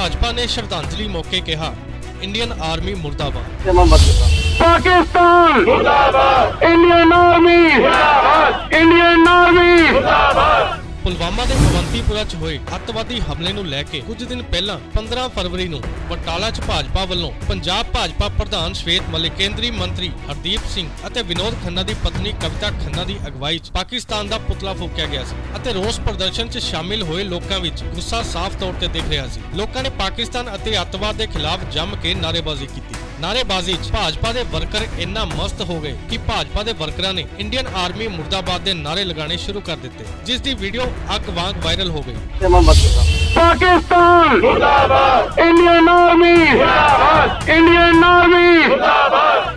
ਭਾਜਪਾ ਨੇ ਸ਼ਰਧਾਂਜਲੀ ਮੌਕੇ ਕਿਹਾ। ਇੰਡੀਅਨ ਆਰਮੀ ਮੁਰਦਾਬਾਦ। ਪਾਕਿਸਤਾਨ ਮੁਰਦਾਬਾਦ। Indian army. ਮੁਰਦਾਬਾਦ ਪੁਲਵਾਮਾ ਦੇ ਅਵੰਤੀਪੁਰਾ 'ਚ ਹੋਏ ਅੱਤਵਾਦੀ ਹਮਲੇ ਨੂੰ ਲੈ ਕੇ ਕੁਝ ਦਿਨ ਪਹਿਲਾਂ 15 ਫਰਵਰੀ ਨੂੰ ਬਟਾਲਾ 'ਚ ਭਾਜਪਾ ਵੱਲੋਂ ਪੰਜਾਬ ਭਾਜਪਾ ਪ੍ਰਧਾਨ ਸ਼ਵੇਤ ਮਲਿਕ, ਕੇਂਦਰੀ ਮੰਤਰੀ ਹਰਦੀਪ ਸਿੰਘ ਅਤੇ ਵਿਨੋਦ ਖੰਨਾ ਦੀ ਪਤਨੀ ਕਵਿਤਾ ਖੰਨਾ ਦੀ ਅਗਵਾਈ 'ਚ ਪਾਕਿਸਤਾਨ ਦਾ ਪੁਤਲਾ ਫੂਕਿਆ ਗਿਆ ਸੀ ਅਤੇ ਰੋਸ ਪ੍ਰਦਰਸ਼ਨ 'ਚ ਸ਼ਾਮਿਲ ਹੋਏ ਲੋਕਾਂ ਵਿੱਚ ਗੁੱਸਾ ਸਾਫ਼ ਤੌਰ ਤੇ ਦਿਖ ਰਿਹਾ ਸੀ। ਲੋਕਾਂ ਨੇ ਪਾਕਿਸਤਾਨ ਅਤੇ ਅੱਤਵਾਦ ਦੇ ਖਿਲਾਫ ਜੰਮ ਕੇ ਨਾਅਰੇਬਾਜ਼ੀ ਕੀਤੀ। ਨਾਰੇਬਾਜ਼ੀ 'ਚ ਭਾਜਪਾ ਦੇ ਵਰਕਰ ਇੰਨਾ ਮਸਤ ਹੋ ਗਏ ਕਿ ਭਾਜਪਾ ਦੇ ਵਰਕਰਾਂ ਨੇ ਇੰਡੀਅਨ ਆਰਮੀ ਮੁਰਦਾਬਾਦ ਦੇ ਨਾਰੇ ਲਗਾਉਣੇ ਸ਼ੁਰੂ ਕਰ ਦਿੱਤੇ ਜਿਸ ਦੀ ਵੀਡੀਓ ਅੱਗ ਵਾਂਗ ਵਾਇਰਲ ਹੋ ਗਈ। Indian army!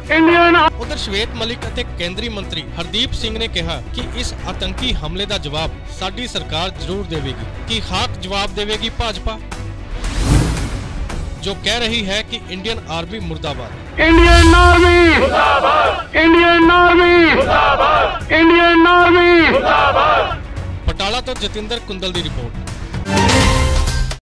Indian army! ਉਧਰ ਸ਼ਵੇਤ ਮਲਿਕ ਅਤੇ ਕੇਂਦਰੀ ਮੰਤਰੀ ਹਰਦੀਪ ਸਿੰਘ ਨੇ ਕਿਹਾ ਕਿ ਇਸ ਆਤੰਕੀ ਹਮਲੇ ਦਾ ਜਵਾਬ ਸਾਡੀ ਸਰਕਾਰ ਜ਼ਰੂਰ ਦੇਵੇਗੀ। ਕੀ ਖਾਕ ਜਵਾਬ ਦੇਵੇਗੀ ਭਾਜਪਾ? जो कह रही है कि इंडियन आर्मी मुर्दाबाद इंडियन आर्मी मुर्दाबाद इंडियन आर्मी मुर्दाबाद इंडियन आर्मी मुर्दाबाद पटाला तो जतिंदर कुंदल की रिपोर्ट